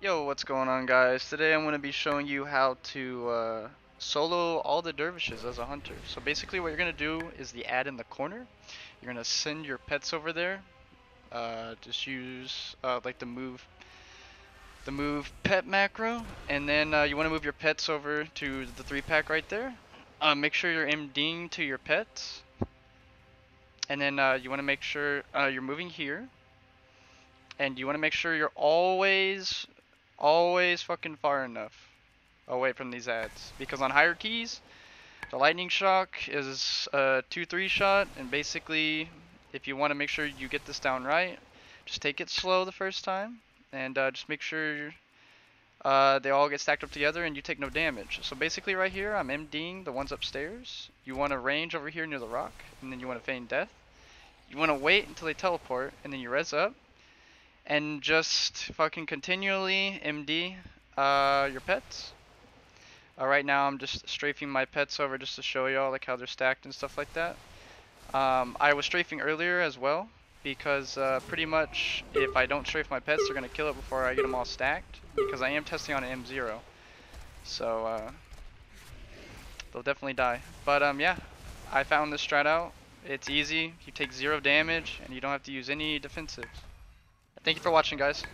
Yo, what's going on guys? Today I'm going to be showing you how to uh, solo all the dervishes as a hunter. So basically what you're going to do is the ad in the corner. You're going to send your pets over there. Uh, just use uh, like the move the move pet macro and then uh, you want to move your pets over to the three pack right there. Uh, make sure you're MDing to your pets. And then uh, you want to make sure you're moving here. And you want to make sure you're always always fucking far enough away from these ads. Because on higher keys the lightning shock is a 2-3 shot. And basically if you want to make sure you get this down right just take it slow the first time. And uh, just make sure uh, they all get stacked up together and you take no damage. So basically right here I'm MDing the ones upstairs. You want to range over here near the rock and then you want to feign death. You want to wait until they teleport and then you res up. And just fucking continually MD uh, your pets. Uh, right now I'm just strafing my pets over just to show y'all like how they're stacked and stuff like that. Um, I was strafing earlier as well because uh, pretty much if I don't strafe my pets they're gonna kill it before I get them all stacked because I am testing on an M0 so uh, they'll definitely die. But um yeah I found this strat out. It's easy. You take zero damage and you don't have to use any defensives. Thank you for watching, guys.